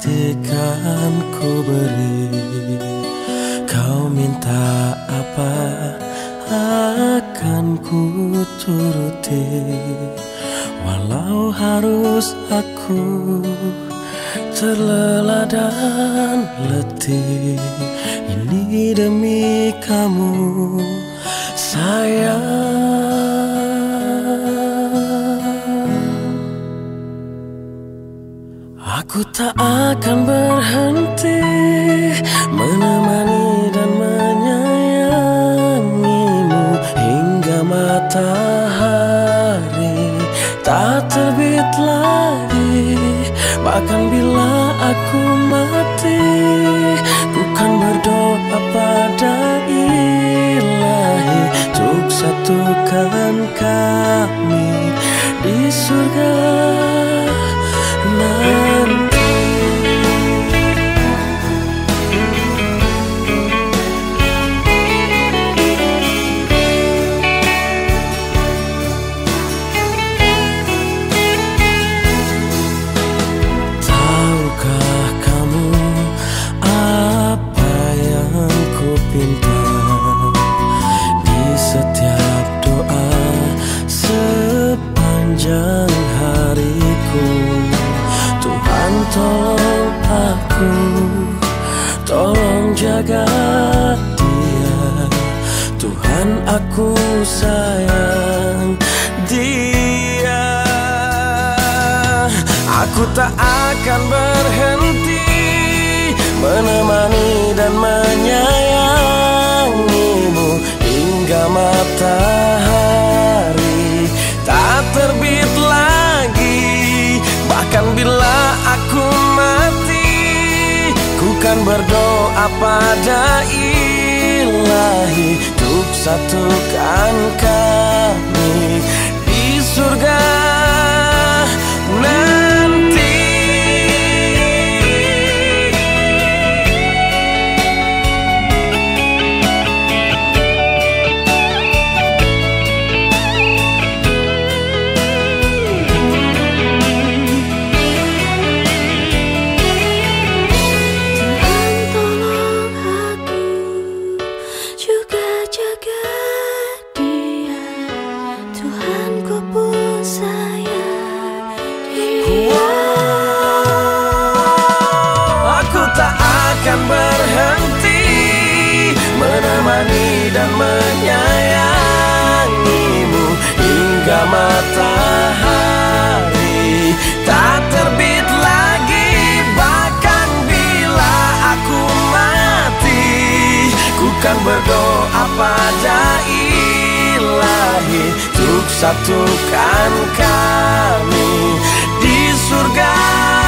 pastikan ku beri. Kau minta apa akan ku turuti. Walau harus aku terlelah dan letih. Ini demi kamu sayang Aku tak akan berhenti Menemani dan menyayangimu Hingga matahari. Tak terbit lagi Bahkan bila aku mati Ku kan berdoa pada ilahi. Untuk satukan kami di surga tolong aku Tolong jaga dia. Tuhan aku sayang dia. Aku tak akan berhenti Menemani dan menyayangimu Kan berdoa pada ilahi Untuk satukan kami di surga akan berhenti Menemani dan menyayangimu Hingga matahari. Tak terbit lagi Bahkan bila aku mati Ku kan berdoa pada Untuk satukan kami di surga